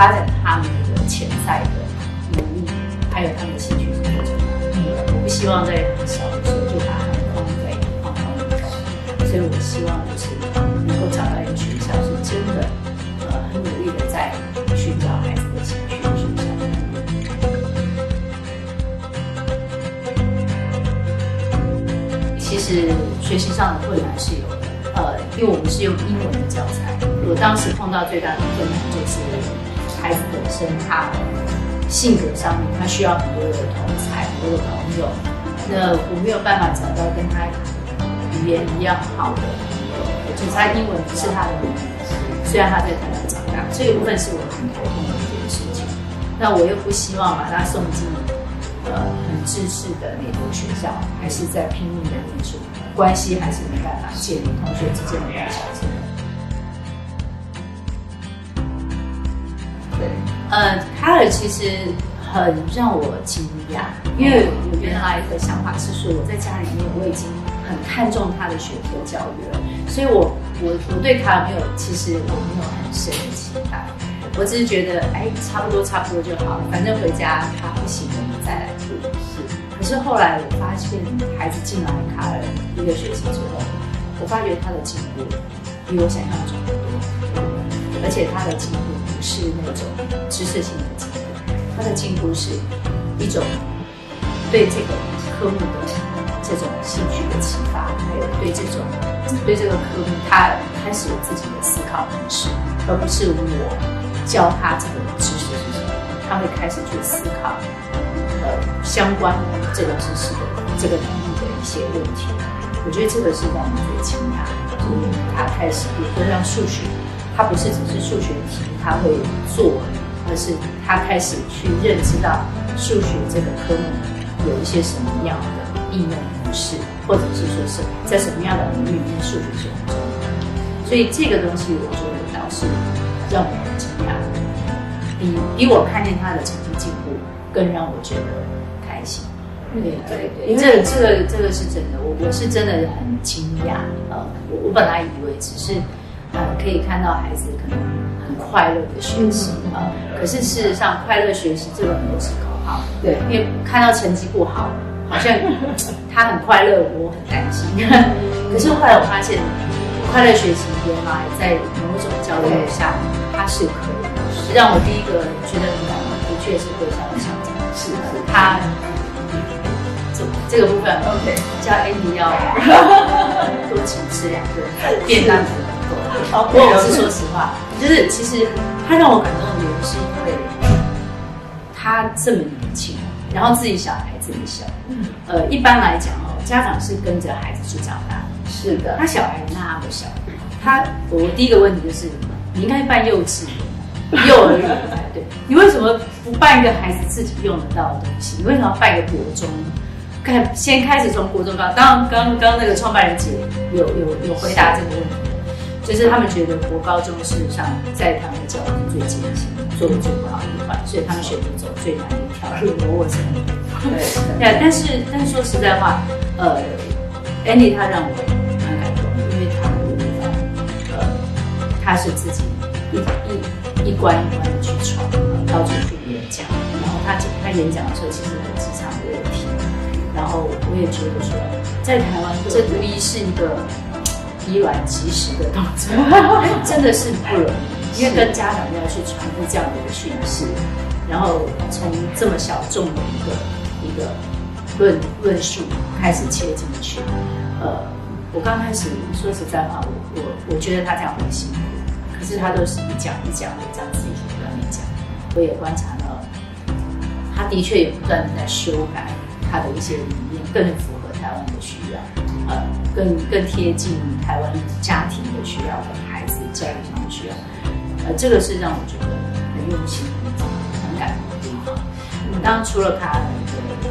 发展他们的潜在的能力，还有他们的兴趣是最重要的。我不希望在很小的时候就把他们框在框框里头，所以我希望就是能够找到一个学校是真的，呃，很努力的在寻找孩子的兴趣的学校。其实学习上的困难是有的，呃，因为我们是用英文的教材，我当时碰到最大的困难就是孩子本身他性格上面，他需要很多的同才、很多的朋友，那我没有办法找到跟他语言一样好的朋友，就是他英文不是他的语，虽然他在台湾长大，这一部分是我很头痛的一件事情。那我又不希望把他送进呃很知识的那种学校，还是在拼命的念书，关系还是没办法建立，同学之间的关系。呃，卡尔其实很让我惊讶，因为我原来的想法是说，我在家里面我已经很看重他的学科教育了，所以我我我对卡尔没有，其实我没有很深的期待，我只是觉得，哎，差不多差不多就好了，反正回家他不行，我们再来录。是，可是后来我发现，孩子进来卡尔一个学期之后，我发觉他的进步比我想象中的多，而且他的进步不是那种知识性的进步，他的进步是一种对这个科目的这种兴趣的启发，还有对这种对这个科目他开始有自己的思考模式，而不是我教他这个知识是什么，他会开始去思考。呃，相关这个知识的这个领域的一些问题，我觉得这个是让我最惊讶的。就是他开始，比如说像数学，他不是只是数学题他会做，而是他开始去认知到数学这个科目有一些什么样的应用模式，或者是说是在什么样的领域里面数学是很重要的。所以这个东西，我觉得倒是让我很惊讶，比比我看见他的成绩进步。更让我觉得开心。对对对，因为这个这个这个是真的，我我是真的很惊讶。呃，我我本来以为只是呃可以看到孩子可能很快乐的学习啊，可是事实上快乐学习这个很多是口号。对，因为看到成绩不好，好像他很快乐，我很担心。可是后来我发现，快乐学习原来在某种教育下，它是可以的。让我第一个觉得很感动，的确是对象的校长。是他这这个部分，OK，叫 Andy 要多请吃两顿便当子 不过我是说实话，就是其实他让我感动的原因是因为他这么年轻，然后自己小孩这么小。嗯，呃，一般来讲哦，家长是跟着孩子去长大。是的，他小孩那么小，他我第一个问题就是，你应该办幼稚园。幼儿园才对，你为什么不办一个孩子自己用得到的东西？你为什么要办一个国中？看，先开始从国中高。当刚刚那个创办人姐有有有回答这个问题，就是他们觉得国高中事实上在他们的教育最艰辛、做的最不好的一环，所以他们选择走最难的一条路。我我是很对，对，但是但是说实在话，呃，Andy 他让我蛮感动，因为他的地方，呃，他是自己一一。一关一关的去闯，到处去演讲。然后他他演讲的时候，其实很时常的问题。然后我也觉得说，在台湾这无疑是一个以卵击石的动作，真的是不容易。因为跟家长要去传递这样的一个讯息，然后从这么小众的一个一个论论述开始切进去。呃，我刚开始说实在话，我我我觉得他这样很辛苦。可是他都是一讲一讲的这样自己去跟你讲，我也观察到，他的确也不断的在修改他的一些理念，更符合台湾的需要，呃，更更贴近台湾家庭的需要跟孩子教育上的需要，呃，这个是让我觉得很用心、很感动的地方。当然，除了他的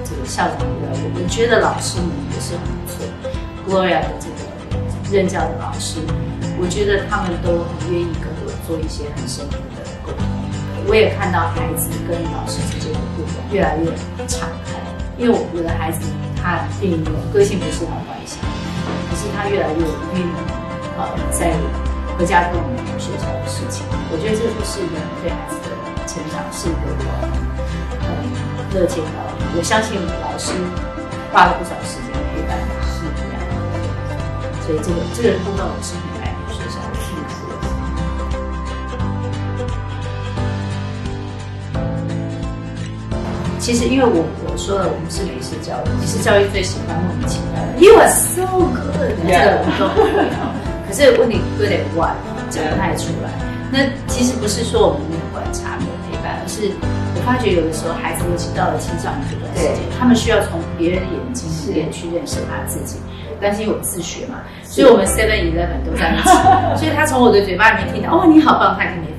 这个校长以外，我们觉得老师们也是很不错，Gloria 的这个任教的老师。我觉得他们都很愿意跟我做一些很深入的沟通，我也看到孩子跟老师之间的互动越来越敞开。因为我我的孩子他并没有个性不是很外向，可是他越来越愿意呃在回家跟我们聊学校的事情。我觉得这就是一个对孩子的成长是一个我很乐见到的。我相信老师花了不少时间陪伴他，是这样的。所以这个这个部分我是很爱学校的幸福。其实，因为我我说了，我们是美式教育，美式教育最喜欢莫名其妙的，You are so good，这个我们都不会啊。可是问题 good at what 讲不太出来。那其实不是说我们没有观察、没有陪伴，而是我发觉有的时候孩子尤其到了青少年这段时间，他们需要从别人的眼睛里面去认识他自己。但是因为我自学嘛，所以我们 Seven Eleven 都在一起，所以他从我的嘴巴里面听到，哦，你好棒，他已经没反应了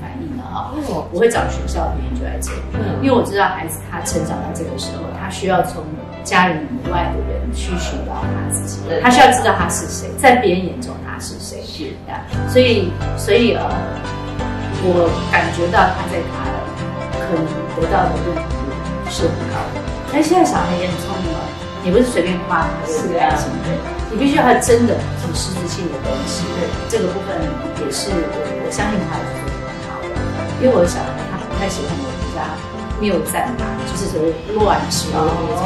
哈。我会找学校的原因就在这里，因为我知道孩子他成长到这个时候，他需要从家人以外的人去寻找他自己，他需要知道他是谁，在别人眼中他是谁。是啊，所以所以呃，我感觉到他在他可能得到的认同度是很高的。但现在小孩也很聪明哦，你不是随便夸他就开心，对，你必须要他真的很实质性的东西。对，这个部分也是我我相信他的，因为我的小孩他不太喜欢人家没有赞他，就是所谓乱说的那种。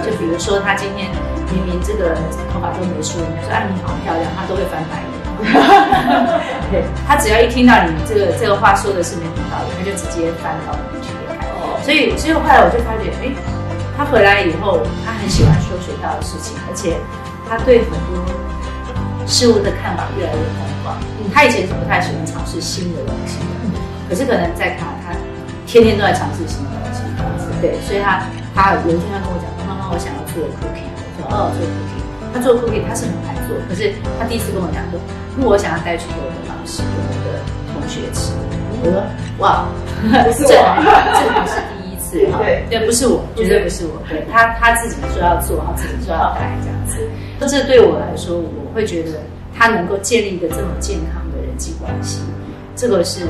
就比如说他今天明明这个头发都没梳，你说啊你好漂亮，他都会翻白眼。对他只要一听到你这个这个话说的是没道理，他就直接翻到里面去看。所以，所以后来我就发觉，哎，他回来以后，他很喜欢说学校的事情，而且他对很多事物的看法越来越宽广。他以前是不太喜欢尝试新的东西的，可是可能在他，他天天都在尝试新的东西，对，所以他他有一天他跟我讲，妈妈，我想要做 cookie，我说哦，做 cookie。他做 cookie，他是很爱做，可是他第一次跟我讲说，因为我想要带去给我的老师、给我的同学吃。我说哇，这这不是第一次哈，对，不是我，绝对不是我，对他他自己说要做，他自己说要带这样子。这 对我来说，我会觉得他能够建立一个这么健康的人际关系，这个是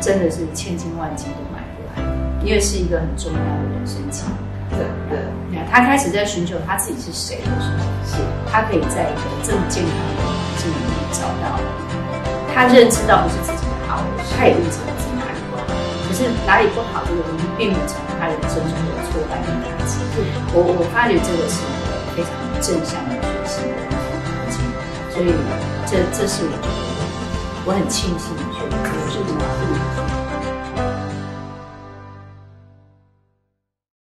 真的是千金万金都买不来，因为是一个很重要的人生经历。对对，你看他开始在寻求他自己是谁的时候，是他可以在一个这么健康的环境里面找到，他认知到不是自己的好，他也认知到自己哪里不好。可是哪里不好这个东西，并没有成为他人生中的挫败跟打击。我我发觉这个是一个非常正向的学习的环境，所以这这是我觉得我很庆幸，觉得就是。